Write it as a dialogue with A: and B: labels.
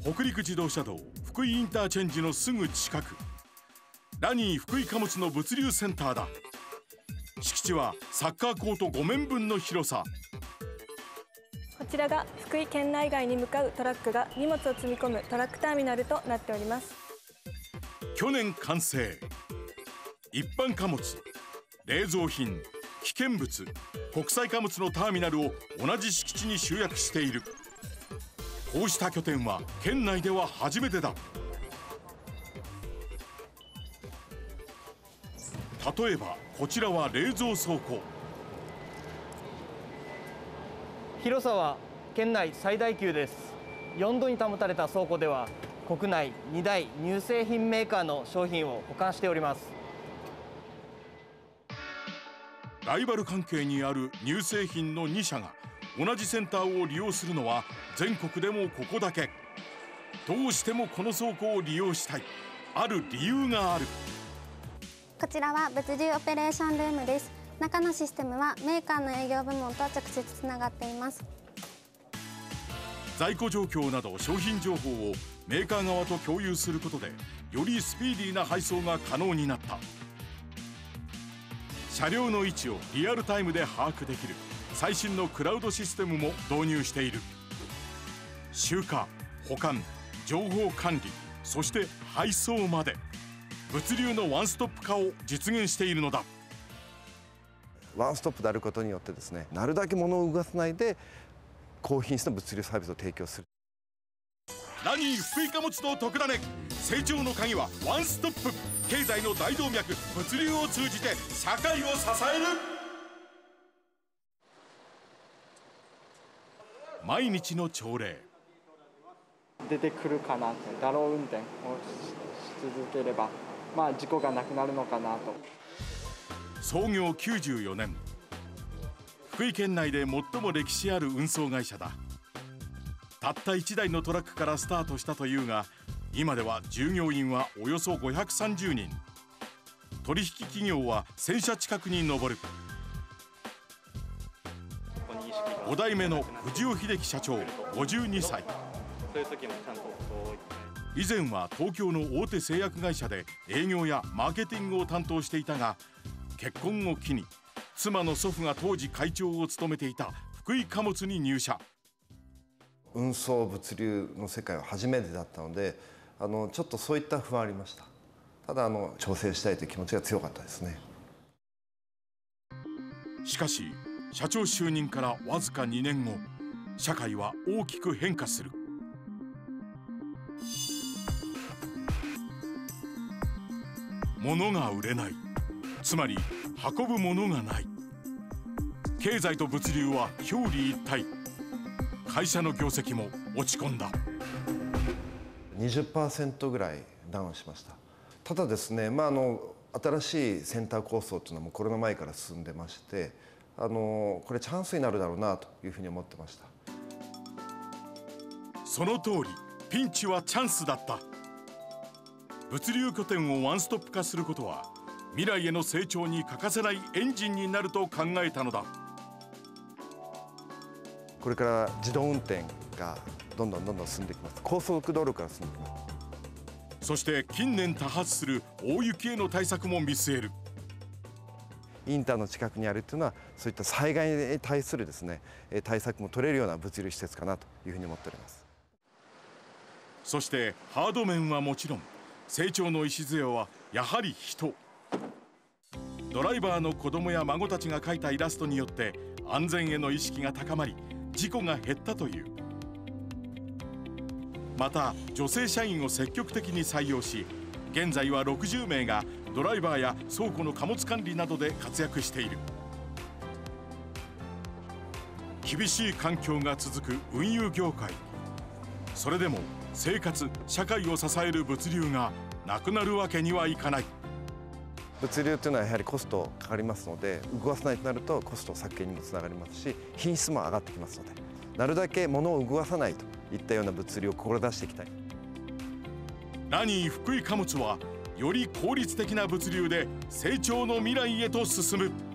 A: 北陸自動車道福井インターチェンジのすぐ近く。ラニー福井貨物の物流センターだ。敷地はサッカーコート5面分の広さ。
B: こちらが福井県内外に向かうトラックが荷物を積み込むトラックターミナルとなっております。
A: 去年完成。一般貨物。冷蔵品。危険物。国際貨物のターミナルを同じ敷地に集約しているこうした拠点は県内では初めてだ。例えばこちらは冷蔵倉庫。
C: 広さは県内最大級です。4度に保たれた倉庫では国内2大乳製品メーカーの商品を保管しております。
A: ライバル関係にある乳製品の2社が同じセンターを利用するのは全国でもここだけ。どうしてもこの倉庫を利用したい。ある理由がある。
D: こちらは物流オペレーションルームです。中のシステムはメーカーの営業部門と直接つながっています。
A: 在庫状況など商品情報をメーカー側と共有することでよりスピーディーな配送が可能になった。車両の位置をリアルタイムで把握できる最新のクラウドシステムも導入している。集荷保管情報管理そして配送まで。物流のワンストップ化を実現しているのだ。
E: ワンストップであることによってですねなるだけ物を動かさないで高品質な物流サービスを提供する。
A: ラニー福井貨物の特ダネ。成長の鍵はワンストップ。経済の大動脈物流を通じて社会を支える毎日の朝礼。
F: 出てくるかなってだろう運転をし続ければまあ事故がなくなるのかなと。
A: 創業94年。福井県内で最も歴史ある運送会社だ。たった1台のトラックからスタートしたというが今では従業員はおよそ530人。取引企業は1000社近くに上る5代目の藤尾秀樹社長52歳以前は東京の大手製薬会社で営業やマーケティングを担当していたが結婚を機に妻の祖父が当時会長を務めていた福井貨物に入社。
E: 運送物流の世界は初めてだったのであのちょっとそういった不安ありました。ただあの調整したいという気持ちが強かったですね。
A: しかし社長就任からわずか2年後社会は大きく変化する。物が売れない。つまり運ぶものがない。経済と物流は表裏一体。会社の業績も落ち込んだ。
E: 20%ぐらいダウンしました。ただですね、まあ、あの新しいセンター構想というのもコロナ前から進んでましてあのこれチャンスになるだろうなというふうに思ってました。
A: その通りピンチはチャンスだった。物流拠点をワンストップ化することは未来への成長に欠かせないエンジンになると考えたのだ。
E: これから自動運転がどんどんどんどん進んでいきます。高速道路から進んでいきます。
A: そして近年多発する大雪への対策も見据える
E: インターの近くにあるっていうのはそういった災害に対するですね対策も取れるような物流施設かなというふうに思っております。
A: そしてハード面はもちろん成長の礎はやはり人。ドライバーの子供や孫たちが描いたイラストによって安全への意識が高まり事故が減ったという。また女性社員を積極的に採用し現在は60名がドライバーや倉庫の貨物管理などで活躍している。厳しい環境が続く運輸業界。それでも生活社会を支える物流がなくなるわけにはいかない。
E: 物流というのはやはりコストかかりますので動かさないとなるとコスト削減にもつながりますし品質も上がってきますのでなるだけ物を動かさないといったような物流を志していきたい。
A: ラニー福井貨物はより効率的な物流で成長の未来へと進む。